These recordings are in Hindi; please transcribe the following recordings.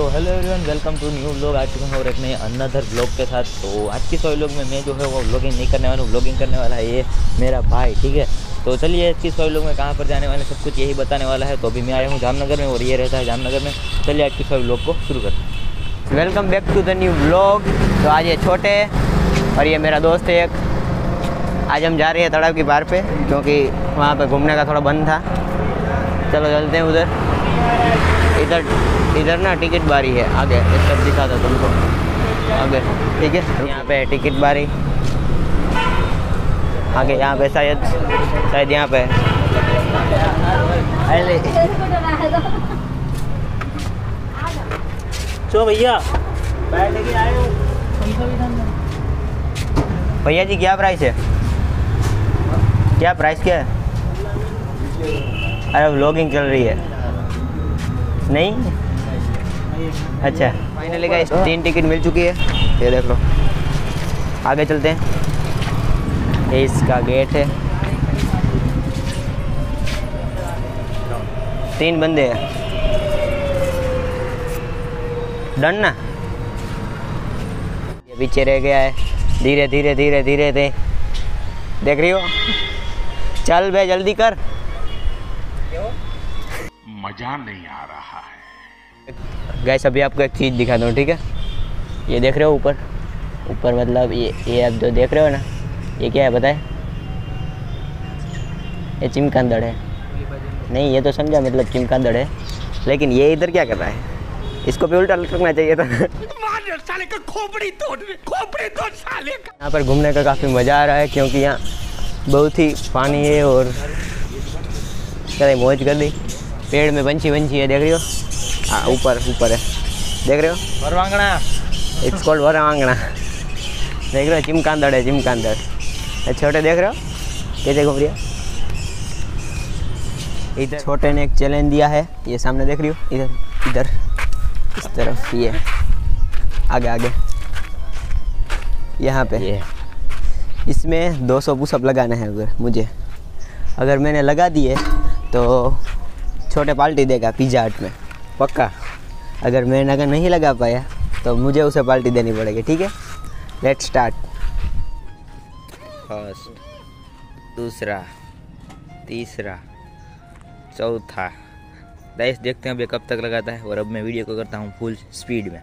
तो hello everyone welcome to new blog आज चुका हूँ और एक नए अनदर ब्लॉग के साथ। तो आज की सोई लोग में मैं जो है वो ब्लॉगिंग नहीं करने वाला हूँ ब्लॉगिंग करने वाला है ये मेरा भाई, ठीक है? तो चलिए आज की सोई लोग में कहाँ पर जाने वाले सब कुछ यही बताने वाला है। तो अभी मैं आया हूँ जामनगर में और ये रहता है जामनगर में। चलिए आज की सोई ब्लॉग को शुरू कर welcome back to the new blog तो आज ये छोटे और ये मेरा दोस्त है एक। आज हम जा रहे हैं तड़ाव की पार पे, क्योंकि वहाँ पर घूमने का थोड़ा बंद था। चलो चलते हैं उधर। इधर इधर ना टिकट बारी है आगे इस सब दिखा था तुमको। आगे ठीक है? यहाँ पे है टिकट बारी। आगे यहाँ पे शायद शायद यहाँ पे। चो भैया। भैया जी क्या प्राइस है? क्या प्राइस क्या है? अरे व्लॉगिंग चल रही है। नहीं? अच्छा। फाइनली का तीन टिकट मिल चुकी है। ये देख लो। आगे चलते हैं। इसका गेट है। तीन बंदे हैं। डन ना? ये पीछे रह गया है। धीरे धीरे धीरे धीरे धीरे। देख रही हो? चल बे जल्दी कर। मज़ा नहीं आ रहा है। गैस अभी आपको एक चीज़ दिखा दूँ ठीक है? ये देख रहे हो ऊपर? ऊपर मतलब ये ये आप जो देख रहे हो ना ये क्या है बताए? ये चिमकांदड़ है। नहीं ये तो समझा मतलब चिमकांदड़ है। लेकिन ये इधर क्या कर रहा है? इसको भी उल्टा लटकना चाहिए था। साले का खोपड़ी तोड़ खोपड़ी तोड़ साले का। यहाँ पर घूमने का काफ़ी मज़ा आ रहा है क्योंकि यहाँ बहुत ही पानी है और चले मौज कर दी पेड़ में पंछी पंछी है देख रही हो हाँ ऊपर ऊपर है देख रहे हो परवांगना इट्स कॉल्ड वरवांगना देख रहे हो चिमकांदड़ है चिमकांदड़ ये छोटे देख रहे हो कैसे घूम रही है इधर छोटे ने एक चैलेंज दिया है ये सामने देख रही हो इधर इधर इस तरफ़ ये आगे आगे यहाँ पे ये इसमें 200 पुशअप लगाना है अगर मुझे अगर मैंने लगा दिए तो छोटे पाल्टी देगा पिज़्ज़ा हट में। पक्का? अगर मैंने अगर नहीं लगा पाया तो मुझे उसे पाल्टी देनी पड़ेगी, ठीक है? लेट स्टार्ट फ़र्स्ट दूसरा, तीसरा, चौथा। दाइस देखते हैं अब ये कब तक लगाता है, और अब मैं वीडियो को करता हूँ फुल स्पीड में।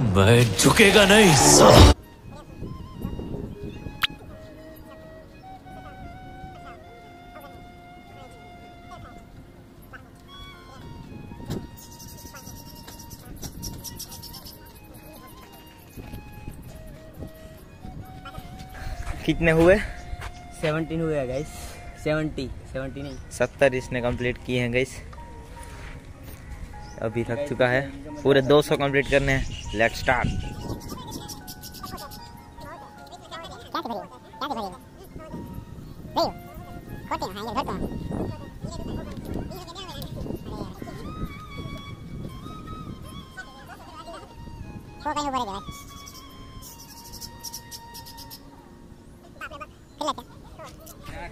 मैं झुकेगा नहीं। साला कितने हुए? सेवनटीन हुए गाइस सेवेंटी सेवेंटी नहीं. सत्तर इसने कंप्लीट किए हैं गाइस अभी थक चुका है। पूरे 200 कंप्लीट करने हैं। लेट स्टार्ट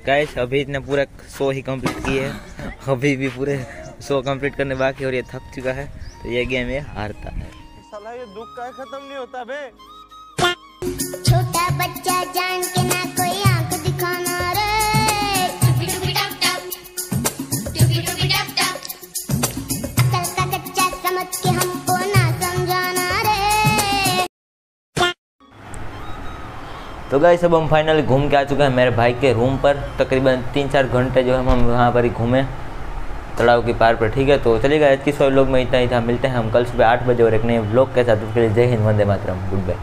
गाइस अभी इसने पूरा सौ ही कंप्लीट किए अभी भी पूरे सौ कंप्लीट करने बाकी और ये थक चुका है तो ये गेम ये हारता है। साला ये दुख का खत्म नहीं होता बे। छोटा बच्चा जान के ना कोई आँख दिखाना रे। अकल का कच्चा समझ के हमको ना समझाना रे। तो गाइस अब हम फाइनली घूम के आ चुके हैं मेरे भाई के रूम पर। तकरीबन तीन चार घंटे जो है हम वहाँ पर ही घूमे। तालाब की पार पर। ठीक है तो चलेगा आज की सौ लोग में इतना ही था। मिलते हैं हम कल सुबह आठ बजे और एक नए ब्लॉग के साथ। उसके लिए जय हिंद, वंदे मातरम। Good bye